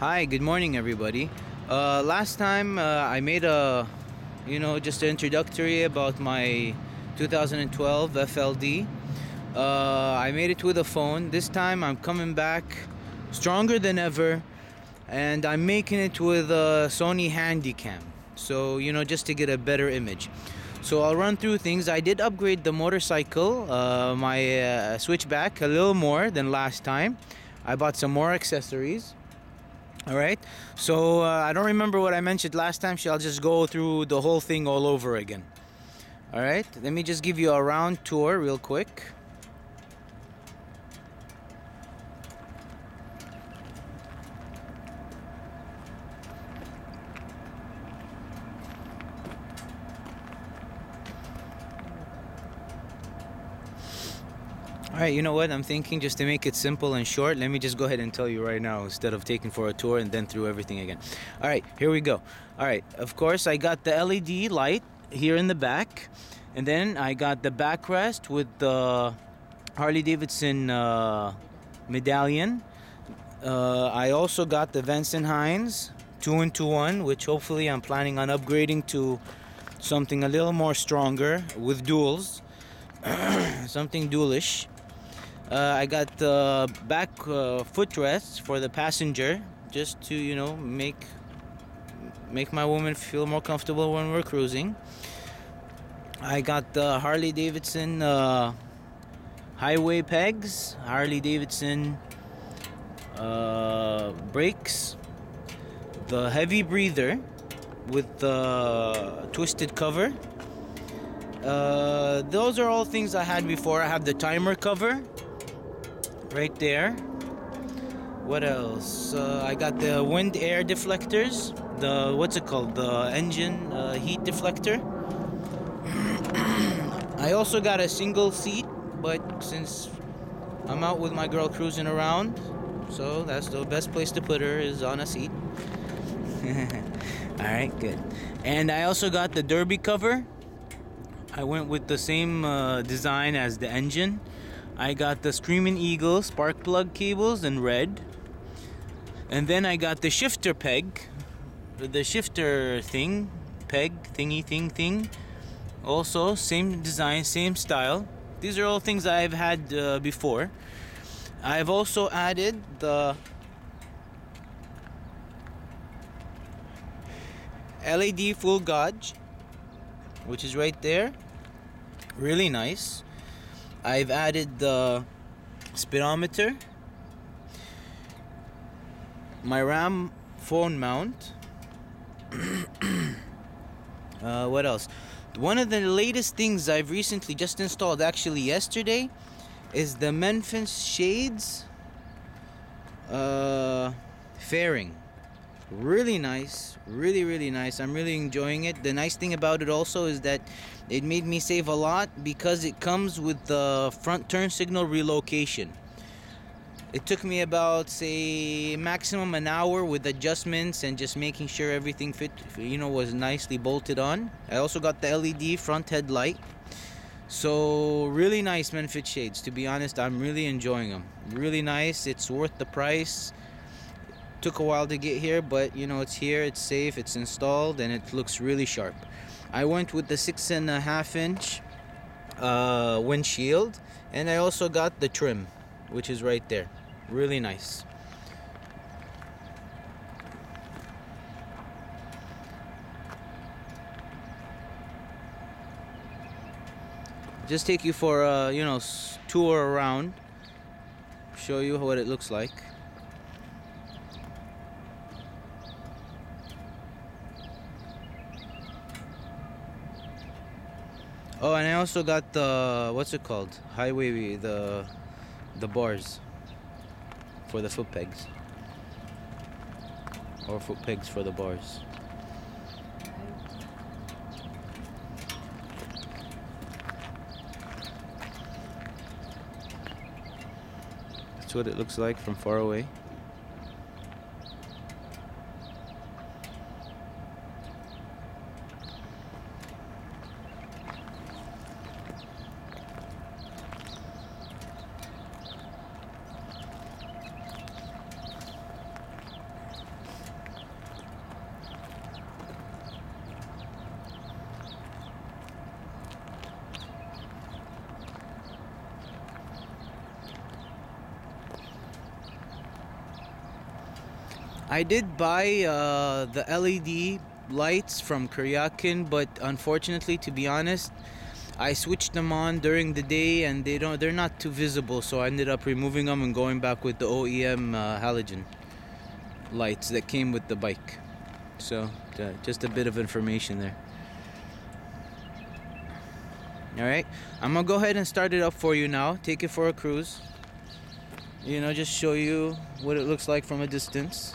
Hi, good morning, everybody. Uh, last time uh, I made a, you know, just an introductory about my 2012 FLD. Uh, I made it with a phone. This time I'm coming back stronger than ever, and I'm making it with a Sony Handycam. So, you know, just to get a better image. So I'll run through things. I did upgrade the motorcycle, uh, my uh, switchback, a little more than last time. I bought some more accessories. All right. So uh, I don't remember what I mentioned last time, so I'll just go through the whole thing all over again. All right. Let me just give you a round tour real quick. All right, you know what? I'm thinking just to make it simple and short, let me just go ahead and tell you right now instead of taking for a tour and then through everything again. All right, here we go. All right, of course, I got the LED light here in the back, and then I got the backrest with the Harley Davidson uh, medallion. Uh, I also got the Vance and Hines 2 into 1, which hopefully I'm planning on upgrading to something a little more stronger with duals. something dualish. Uh, I got the back uh, footrests for the passenger, just to you know make make my woman feel more comfortable when we're cruising. I got the Harley Davidson uh, highway pegs, Harley Davidson uh, brakes, the heavy breather with the twisted cover. Uh, those are all things I had before. I have the timer cover right there. What else? Uh, I got the wind air deflectors. The what's it called? The engine uh, heat deflector. I also got a single seat, but since I'm out with my girl cruising around, so that's the best place to put her is on a seat. All right, good. And I also got the derby cover. I went with the same uh, design as the engine. I got the Screaming Eagle spark plug cables in red. And then I got the shifter peg, the shifter thing, peg, thingy thing thing. Also, same design, same style. These are all things I've had uh, before. I've also added the LED fuel gauge, which is right there. Really nice. I've added the speedometer, my RAM phone mount. uh, what else? One of the latest things I've recently just installed, actually yesterday, is the Memphis Shades uh, fairing. Really nice, really, really nice. I'm really enjoying it. The nice thing about it also is that it made me save a lot because it comes with the front turn signal relocation. It took me about say maximum an hour with adjustments and just making sure everything fit you know was nicely bolted on. I also got the LED front headlight. So really nice Memphis shades to be honest I'm really enjoying them. Really nice. It's worth the price. Took a while to get here but you know it's here, it's safe, it's installed and it looks really sharp. I went with the six and a half inch uh, windshield and I also got the trim which is right there. Really nice. Just take you for a you know tour around show you what it looks like Oh, and I also got the what's it called? Highway the the bars for the foot pegs. Or foot pegs for the bars. That's what it looks like from far away. I did buy uh, the LED lights from Kuryakyn, but unfortunately, to be honest, I switched them on during the day and they don't they're not too visible, so I ended up removing them and going back with the OEM uh, halogen lights that came with the bike. So, uh, just a bit of information there. All right, I'm gonna go ahead and start it up for you now. Take it for a cruise. You know, just show you what it looks like from a distance.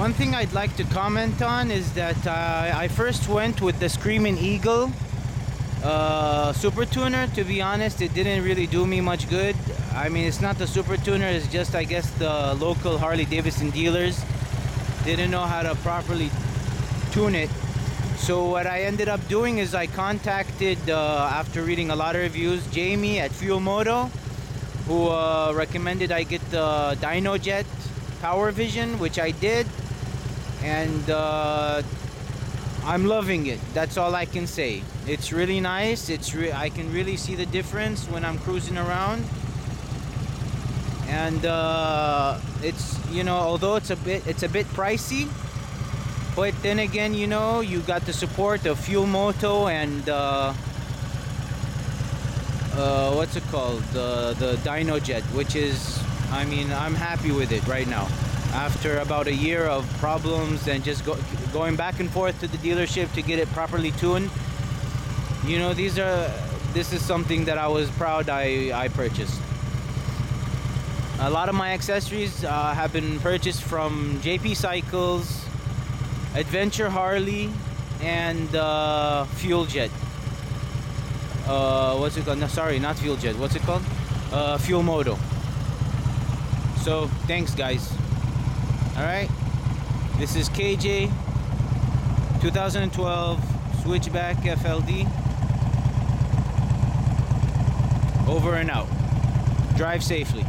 One thing I'd like to comment on is that uh, I first went with the Screaming Eagle uh, super tuner. To be honest, it didn't really do me much good. I mean, it's not the super tuner, it's just, I guess, the local Harley Davidson dealers didn't know how to properly tune it. So, what I ended up doing is I contacted, uh, after reading a lot of reviews, Jamie at Fuel Moto, who uh, recommended I get the DynoJet Power Vision, which I did, and uh, I'm loving it. That's all I can say. It's really nice. It's re- I can really see the difference when I'm cruising around, and uh, it's you know although it's a bit it's a bit pricey, but then again you know you got the support of Fuel Moto and. Uh, uh, what's it called? The the DynoJet, which is I mean, I'm happy with it right now. After about a year of problems and just go, going back and forth to the dealership to get it properly tuned, you know, these are this is something that I was proud I, I purchased. A lot of my accessories uh, have been purchased from JP Cycles, Adventure Harley, and uh, Fueljet. Uh, what's it called? No, sorry, not Fuel Jet What's it called? Uh, Fuel Moto. So thanks, guys. All right, this is KJ 2012 Switchback FLD. Over and out. Drive safely.